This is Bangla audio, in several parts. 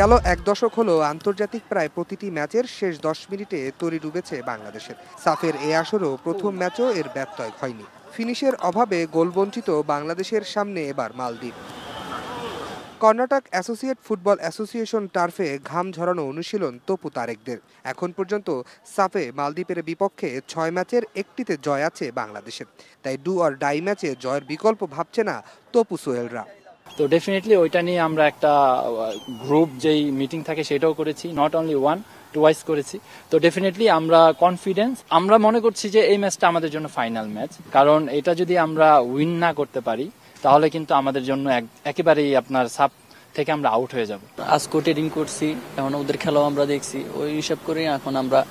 গেল এক দশক হলো আন্তর্জাতিক প্রায় প্রতিটি ম্যাচের শেষ দশ মিনিটে তরি ডুবেছে বাংলাদেশের। সাফের এ আসরও প্রথম ম্যাচও এর ব্যত্যয় হয়নি। ফিনিশের অভাবে গোলবঞ্চিত বাংলাদেশের সামনে এবার মালদ্বীপ। কর্ণাটক অ্যাসোসিয়েট ফুটবল অ্যাসোসিয়েশন টার্ফে ঘাম ঝরানো অনুশীলন তপু তারেকদের। এখন পর্যন্ত সাফে মালদ্বীপের বিপক্ষে ছয় ম্যাচের একটিতে জয় আছে বাংলাদেশের। তাই ডু আর ডাই ম্যাচে জয়ের বিকল্প ভাবছে না তপু সোহেলরা। তো ডেফিনেটলি ওইটা নিয়ে আমরা একটা গ্রুপ যেই মিটিং থাকে সেটাও করেছি নট অনলি ওয়ান টুয়াইস করেছি। তো ডেফিনেটলি আমরা কনফিডেন্স আমরা মনে করছি যে এই ম্যাচটা আমাদের জন্য ফাইনাল ম্যাচ কারণ এটা যদি আমরা উইন না করতে পারি তাহলে কিন্তু আমাদের জন্য এক- একেবারেই আপনার সাপ থেকে আমরা আউট হয়ে যাব। আজকেও ট্রেডিং করছি এখন ওদের খেলাও আমরা দেখছি। ওই হিসাব করে এখন আমরা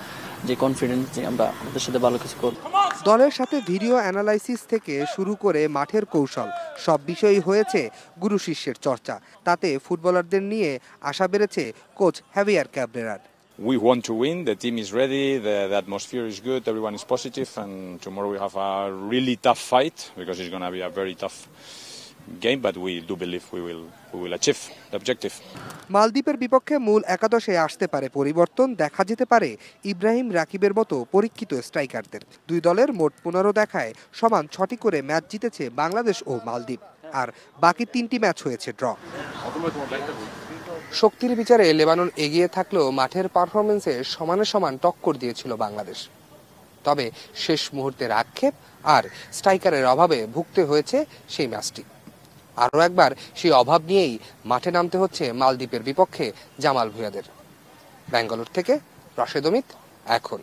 যে কনফিডেন্স যে আমরা ওদের সাথে ভালো কিছু করব। দলের সাথে ভিডিও অ্যানালাইসিস থেকে শুরু করে মাঠের কৌশল সব বিষয়ই হয়েছে গুরু শিষ্যের চর্চা তাতে ফুটবলারদের নিয়ে আশা বেড়েছে কোচ হ্যাভিয়ার ক্যাবরেরার we want to win. The team is ready. The, the atmosphere is good. Everyone is positive, and tomorrow we have a really tough fight because it's going to be a very tough game. But we do believe we will we will achieve the objective. মালদ্বীপের বিপক্ষে মূল একাদশে আসতে পারে পরিবর্তন দেখা যেতে পারে ইব্রাহিম রাকিবের মতো পরীক্ষিত স্ট্রাইকারদের দুই দলের মোট পনেরো দেখায় সমান ছটি করে ম্যাচ জিতেছে বাংলাদেশ ও মালদ্বীপ আর বাকি তিনটি ম্যাচ হয়েছে ড্র শক্তির বিচারে লেবানন এগিয়ে থাকলেও মাঠের পারফরমেন্সে সমানে সমান টক্কর দিয়েছিল বাংলাদেশ তবে শেষ মুহূর্তের আক্ষেপ আর স্ট্রাইকারের অভাবে ভুগতে হয়েছে সেই ম্যাচটি আরও একবার সেই অভাব নিয়েই মাঠে নামতে হচ্ছে মালদ্বীপের বিপক্ষে জামাল ভুঁইয়াদের। ব্যাঙ্গালোর থেকে রশেদ অমিত, এখন।